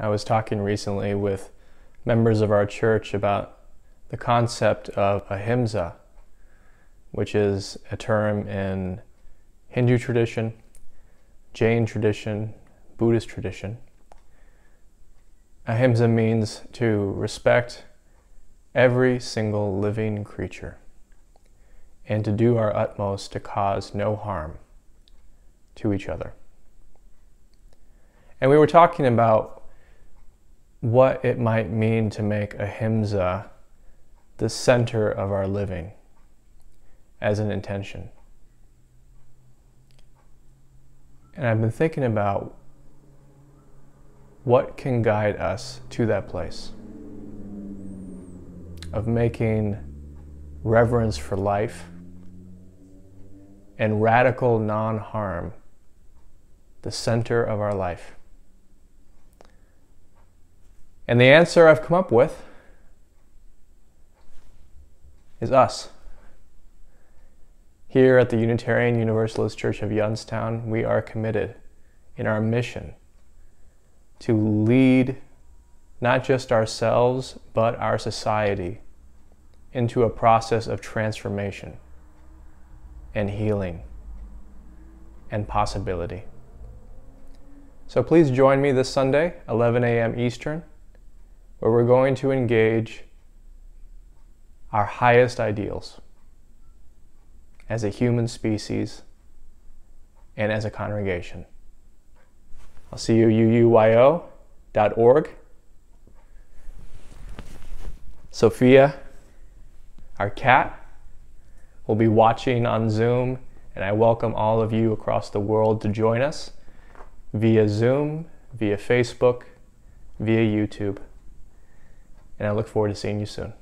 I was talking recently with members of our church about the concept of ahimsa, which is a term in Hindu tradition, Jain tradition, Buddhist tradition. Ahimsa means to respect every single living creature and to do our utmost to cause no harm to each other. And we were talking about what it might mean to make ahimsa the center of our living as an intention. And I've been thinking about what can guide us to that place of making reverence for life and radical non harm the center of our life. And the answer I've come up with is us. Here at the Unitarian Universalist Church of Youngstown, we are committed in our mission to lead not just ourselves, but our society into a process of transformation and healing and possibility. So please join me this Sunday, 11 a.m. Eastern where we're going to engage our highest ideals as a human species and as a congregation. I'll see you uuyo.org. Sophia, our cat, will be watching on Zoom, and I welcome all of you across the world to join us via Zoom, via Facebook, via YouTube and I look forward to seeing you soon.